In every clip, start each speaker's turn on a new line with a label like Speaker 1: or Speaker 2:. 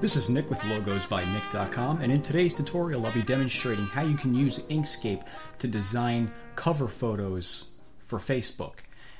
Speaker 1: This is Nick with Logos by Nick.com, and in today's tutorial, I'll be demonstrating how you can use Inkscape to design cover photos for Facebook.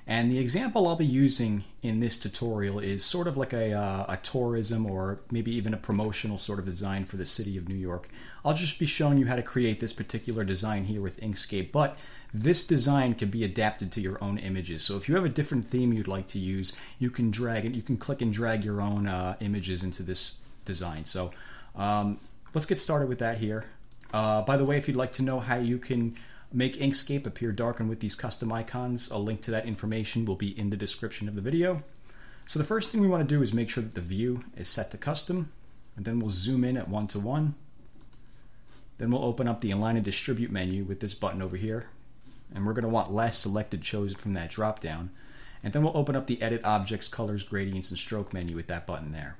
Speaker 1: And the example I'll be using in this tutorial is sort of like a, uh, a tourism or maybe even a promotional sort of design for the city of New York. I'll just be showing you how to create this particular design here with Inkscape, but this design can be adapted to your own images. So if you have a different theme you'd like to use, you can drag it, you can click and drag your own uh, images into this design. So um, let's get started with that here. Uh, by the way, if you'd like to know how you can make Inkscape appear darkened with these custom icons, a link to that information will be in the description of the video. So the first thing we want to do is make sure that the view is set to custom, and then we'll zoom in at one to one. Then we'll open up the Align and Distribute menu with this button over here, and we're going to want last selected chosen from that drop down. And then we'll open up the Edit Objects, Colors, Gradients, and Stroke menu with that button there.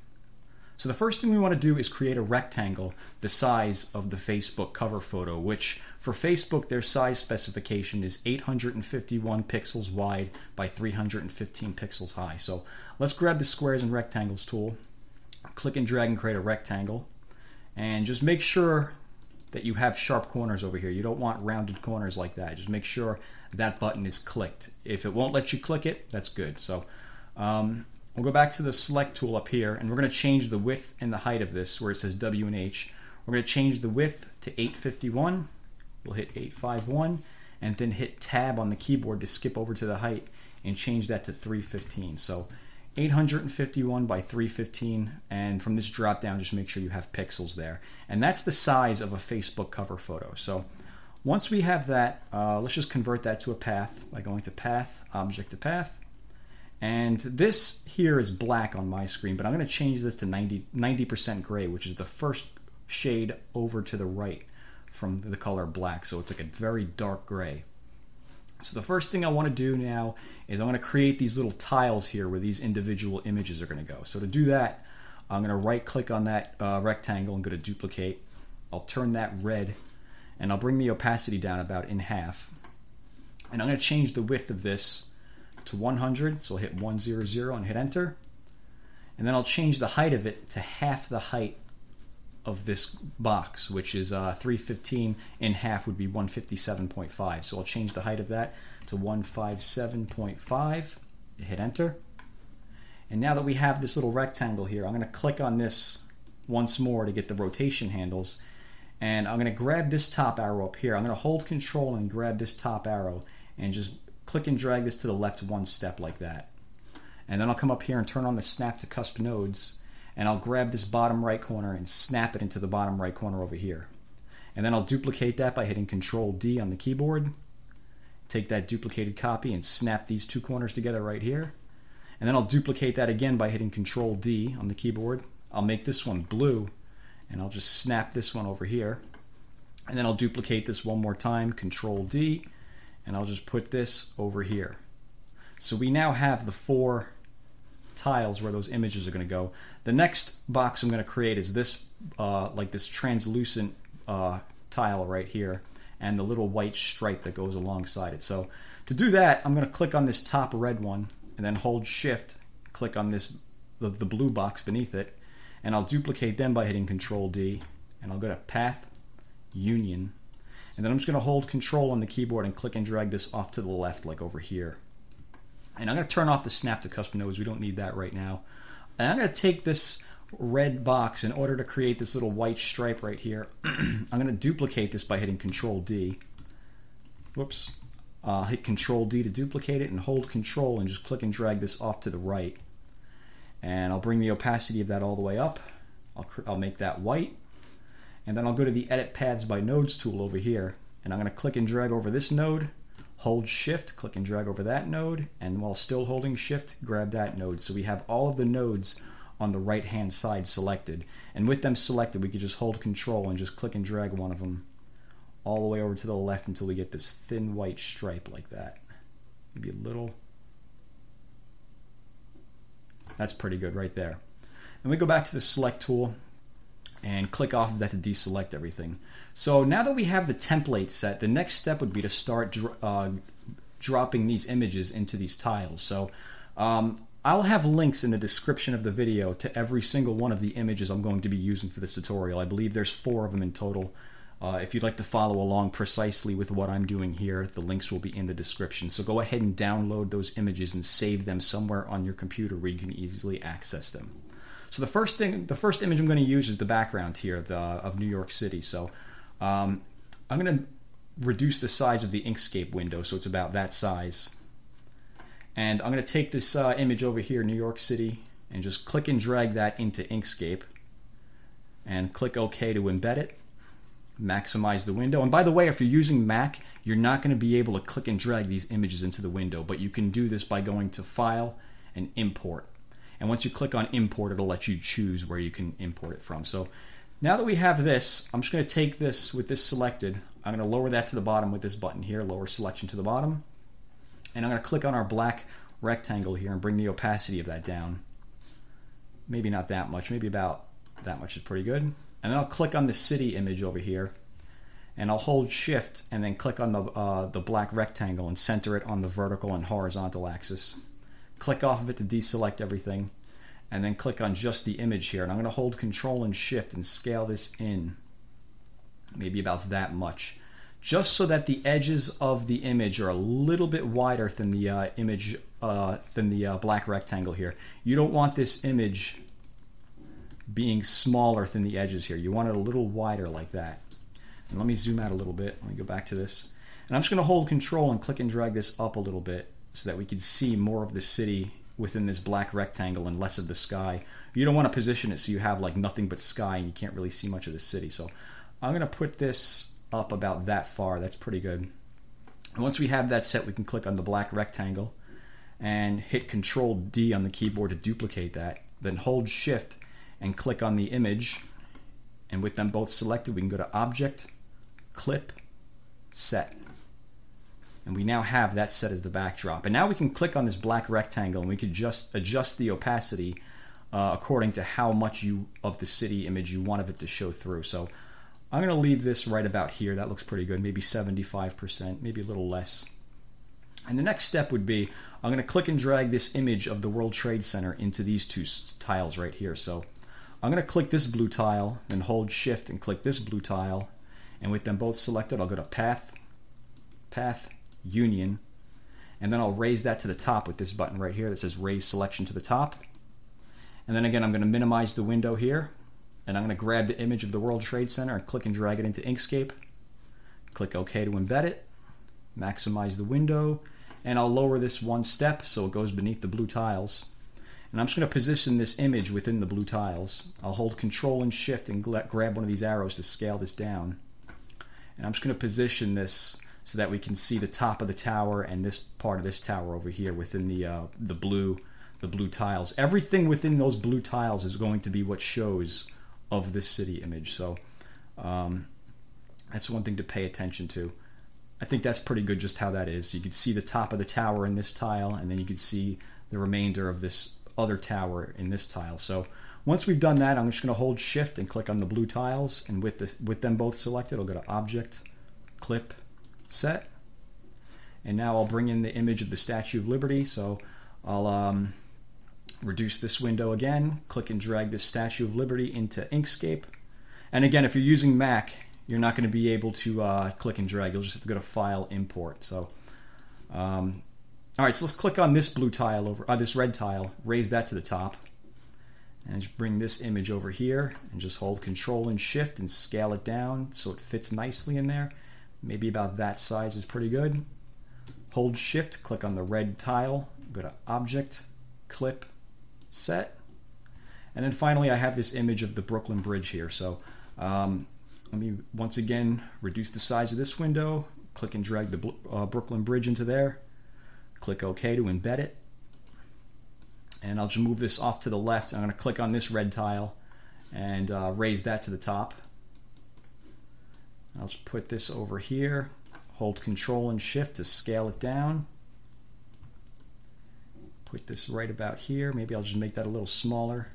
Speaker 1: So the first thing we want to do is create a rectangle the size of the Facebook cover photo, which for Facebook, their size specification is 851 pixels wide by 315 pixels high. So let's grab the squares and rectangles tool, click and drag and create a rectangle, and just make sure that you have sharp corners over here. You don't want rounded corners like that. Just make sure that button is clicked. If it won't let you click it, that's good. So um, We'll go back to the select tool up here and we're going to change the width and the height of this where it says W and H. We're going to change the width to 851. We'll hit 851 and then hit tab on the keyboard to skip over to the height and change that to 315. So 851 by 315 and from this drop down just make sure you have pixels there. And that's the size of a Facebook cover photo. So once we have that, uh, let's just convert that to a path by going to path, object to path, and this here is black on my screen, but I'm going to change this to 90, 90% gray, which is the first shade over to the right from the color black. So it's like a very dark gray. So the first thing I want to do now is I'm going to create these little tiles here where these individual images are going to go. So to do that, I'm going to right click on that uh, rectangle and go to duplicate. I'll turn that red and I'll bring the opacity down about in half. And I'm going to change the width of this to 100. So I'll hit 100 and hit enter. And then I'll change the height of it to half the height of this box, which is uh, 315 in half would be 157.5. So I'll change the height of that to 157.5. Hit enter. And now that we have this little rectangle here, I'm going to click on this once more to get the rotation handles. And I'm going to grab this top arrow up here. I'm going to hold control and grab this top arrow and just click and drag this to the left one step like that. And then I'll come up here and turn on the snap to cusp nodes and I'll grab this bottom right corner and snap it into the bottom right corner over here. And then I'll duplicate that by hitting Control D on the keyboard. Take that duplicated copy and snap these two corners together right here. And then I'll duplicate that again by hitting Control D on the keyboard. I'll make this one blue and I'll just snap this one over here. And then I'll duplicate this one more time, Control D, and I'll just put this over here. So we now have the four tiles where those images are going to go. The next box I'm going to create is this, uh, like this translucent uh, tile right here, and the little white stripe that goes alongside it. So to do that, I'm going to click on this top red one, and then hold Shift, click on this the, the blue box beneath it, and I'll duplicate them by hitting Control D, and I'll go to Path, Union, and then I'm just going to hold control on the keyboard and click and drag this off to the left like over here. And I'm going to turn off the snap to cusp nodes. We don't need that right now. And I'm going to take this red box in order to create this little white stripe right here. I'm going to duplicate this by hitting Control D. Whoops. Uh, hit Control D to duplicate it and hold Control and just click and drag this off to the right. And I'll bring the opacity of that all the way up. I'll, I'll make that white. And then I'll go to the Edit Paths by Nodes tool over here. And I'm going to click and drag over this node, hold Shift, click and drag over that node, and while still holding Shift, grab that node. So we have all of the nodes on the right hand side selected. And with them selected, we could just hold Control and just click and drag one of them all the way over to the left until we get this thin white stripe like that. Maybe a little. That's pretty good right there. Then we go back to the Select tool, and click off of that to deselect everything. So now that we have the template set, the next step would be to start uh, dropping these images into these tiles. So um, I'll have links in the description of the video to every single one of the images I'm going to be using for this tutorial. I believe there's four of them in total. Uh, if you'd like to follow along precisely with what I'm doing here, the links will be in the description. So go ahead and download those images and save them somewhere on your computer where you can easily access them. So the first thing, the first image I'm going to use is the background here the, of New York City. So um, I'm going to reduce the size of the Inkscape window so it's about that size. And I'm going to take this uh, image over here, New York City, and just click and drag that into Inkscape. And click OK to embed it. Maximize the window. And by the way, if you're using Mac, you're not going to be able to click and drag these images into the window, but you can do this by going to File and Import. And once you click on Import, it'll let you choose where you can import it from. So now that we have this, I'm just going to take this with this selected. I'm going to lower that to the bottom with this button here, lower selection to the bottom. And I'm going to click on our black rectangle here and bring the opacity of that down. Maybe not that much, maybe about that much is pretty good. And then I'll click on the city image over here and I'll hold shift and then click on the, uh, the black rectangle and center it on the vertical and horizontal axis. Click off of it to deselect everything and then click on just the image here and I'm going to hold control and shift and scale this in maybe about that much just so that the edges of the image are a little bit wider than the uh, image uh, than the uh, black rectangle here. You don't want this image being smaller than the edges here. You want it a little wider like that. And let me zoom out a little bit. Let me go back to this. And I'm just going to hold control and click and drag this up a little bit so that we can see more of the city within this black rectangle and less of the sky. You don't want to position it so you have like nothing but sky and you can't really see much of the city. So I'm going to put this up about that far. That's pretty good. And once we have that set, we can click on the black rectangle and hit Control D on the keyboard to duplicate that. Then hold Shift and click on the image. And with them both selected, we can go to Object, Clip, Set. And we now have that set as the backdrop. And now we can click on this black rectangle and we can just adjust the opacity uh, according to how much you of the city image you want of it to show through. So I'm going to leave this right about here. That looks pretty good. Maybe 75%, maybe a little less. And the next step would be I'm going to click and drag this image of the World Trade Center into these two tiles right here. So I'm going to click this blue tile and hold shift and click this blue tile. And with them both selected, I'll go to Path, Path, Union. And then I'll raise that to the top with this button right here that says Raise Selection to the top. And then again, I'm going to minimize the window here and I'm going to grab the image of the World Trade Center and click and drag it into Inkscape. Click OK to embed it. Maximize the window. And I'll lower this one step so it goes beneath the blue tiles. And I'm just going to position this image within the blue tiles. I'll hold Control and Shift and grab one of these arrows to scale this down. And I'm just going to position this so that we can see the top of the tower and this part of this tower over here within the uh, the blue the blue tiles. Everything within those blue tiles is going to be what shows of this city image. So um, that's one thing to pay attention to. I think that's pretty good just how that is. You can see the top of the tower in this tile, and then you can see the remainder of this other tower in this tile. So once we've done that, I'm just going to hold Shift and click on the blue tiles, and with, this, with them both selected, I'll go to Object, Clip, Set. And now I'll bring in the image of the Statue of Liberty. So I'll um, reduce this window again, click and drag this Statue of Liberty into Inkscape. And again, if you're using Mac, you're not going to be able to uh, click and drag. You'll just have to go to File, Import. So, um, all right, so let's click on this blue tile over, uh, this red tile, raise that to the top, and just bring this image over here, and just hold Control and Shift and scale it down so it fits nicely in there. Maybe about that size is pretty good. Hold Shift, click on the red tile, go to Object, Clip, set. And then finally, I have this image of the Brooklyn Bridge here. So um, let me once again reduce the size of this window, click and drag the uh, Brooklyn Bridge into there, click OK to embed it. And I'll just move this off to the left. I'm going to click on this red tile and uh, raise that to the top. I'll just put this over here, hold Control and Shift to scale it down put this right about here. Maybe I'll just make that a little smaller.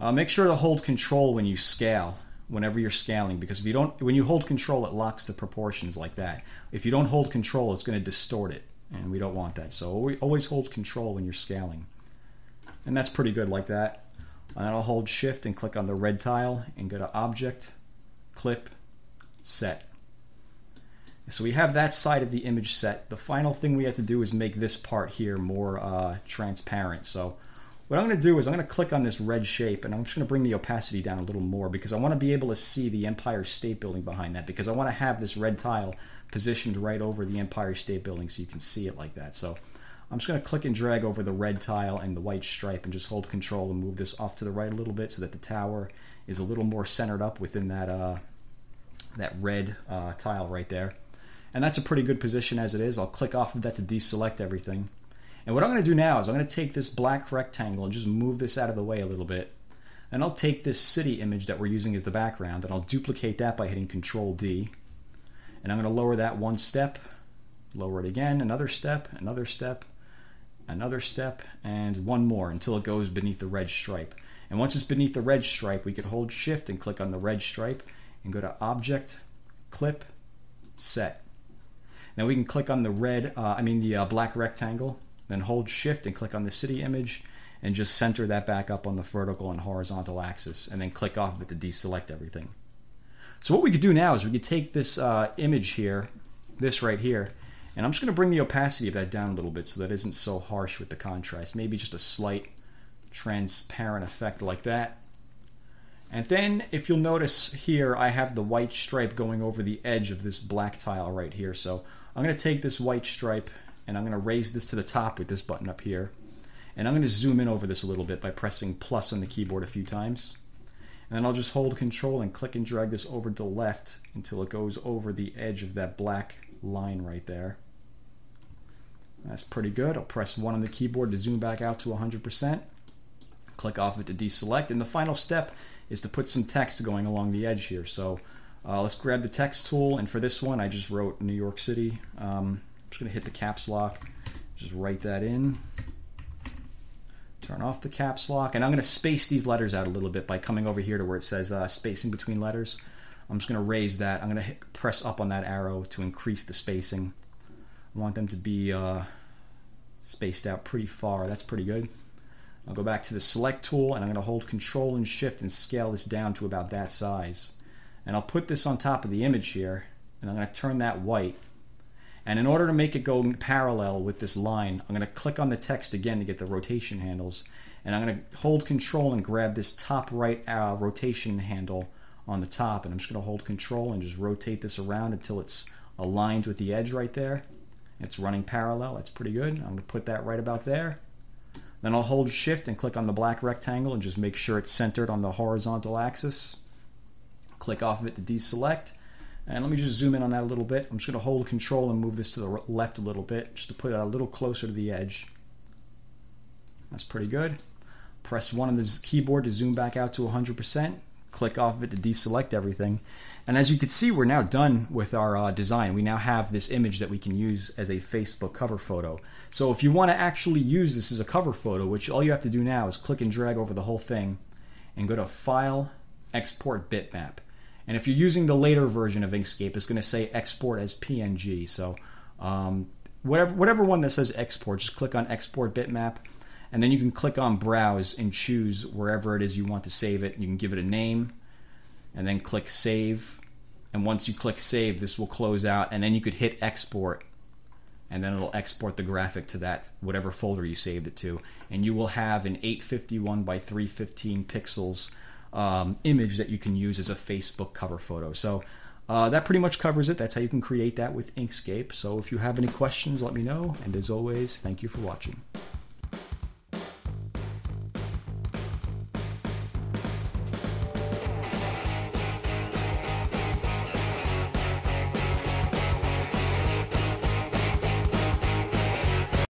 Speaker 1: Uh, make sure to hold control when you scale, whenever you're scaling, because if you don't, when you hold control, it locks the proportions like that. If you don't hold control, it's going to distort it, and we don't want that. So always hold control when you're scaling. And that's pretty good like that. And I'll hold shift and click on the red tile and go to object, clip, set. So we have that side of the image set. The final thing we have to do is make this part here more uh, transparent. So what I'm going to do is I'm going to click on this red shape and I'm just going to bring the opacity down a little more because I want to be able to see the Empire State Building behind that because I want to have this red tile positioned right over the Empire State Building so you can see it like that. So I'm just going to click and drag over the red tile and the white stripe and just hold control and move this off to the right a little bit so that the tower is a little more centered up within that, uh, that red uh, tile right there. And that's a pretty good position as it is. I'll click off of that to deselect everything. And what I'm going to do now is I'm going to take this black rectangle and just move this out of the way a little bit. And I'll take this city image that we're using as the background and I'll duplicate that by hitting Control D. And I'm going to lower that one step, lower it again, another step, another step, another step, and one more until it goes beneath the red stripe. And once it's beneath the red stripe, we could hold shift and click on the red stripe and go to Object, Clip, Set. Now we can click on the red, uh, I mean the uh, black rectangle, then hold shift and click on the city image and just center that back up on the vertical and horizontal axis and then click off of it to deselect everything. So what we could do now is we could take this uh, image here, this right here, and I'm just going to bring the opacity of that down a little bit so that isn't so harsh with the contrast. Maybe just a slight transparent effect like that. And then if you'll notice here, I have the white stripe going over the edge of this black tile right here. So I'm going to take this white stripe and I'm going to raise this to the top with this button up here. And I'm going to zoom in over this a little bit by pressing plus on the keyboard a few times. And then I'll just hold control and click and drag this over to the left until it goes over the edge of that black line right there. That's pretty good. I'll press 1 on the keyboard to zoom back out to 100%. Click off it to deselect. And the final step is to put some text going along the edge here. So uh, let's grab the text tool. And for this one, I just wrote New York City. Um, I'm just going to hit the caps lock. Just write that in. Turn off the caps lock. And I'm going to space these letters out a little bit by coming over here to where it says uh, spacing between letters. I'm just going to raise that. I'm going to hit, press up on that arrow to increase the spacing. I want them to be uh, spaced out pretty far. That's pretty good. I'll go back to the select tool and I'm going to hold control and shift and scale this down to about that size. And I'll put this on top of the image here and I'm going to turn that white. And in order to make it go parallel with this line, I'm going to click on the text again to get the rotation handles. And I'm going to hold control and grab this top right uh, rotation handle on the top. And I'm just going to hold control and just rotate this around until it's aligned with the edge right there. It's running parallel. That's pretty good. I'm going to put that right about there. Then I'll hold shift and click on the black rectangle and just make sure it's centered on the horizontal axis. Click off of it to deselect. And let me just zoom in on that a little bit. I'm just going to hold control and move this to the left a little bit just to put it a little closer to the edge. That's pretty good. Press 1 on the keyboard to zoom back out to 100%. Click off of it to deselect everything. And as you can see, we're now done with our uh, design. We now have this image that we can use as a Facebook cover photo. So if you want to actually use this as a cover photo, which all you have to do now is click and drag over the whole thing and go to File, Export Bitmap. And if you're using the later version of Inkscape, it's going to say export as PNG. So um, whatever, whatever one that says export, just click on Export Bitmap. And then you can click on Browse and choose wherever it is you want to save it. You can give it a name and then click save. And once you click save, this will close out, and then you could hit export, and then it'll export the graphic to that whatever folder you saved it to, and you will have an 851 by 315 pixels um, image that you can use as a Facebook cover photo. So uh, that pretty much covers it. That's how you can create that with Inkscape. So if you have any questions, let me know. And as always, thank you for watching.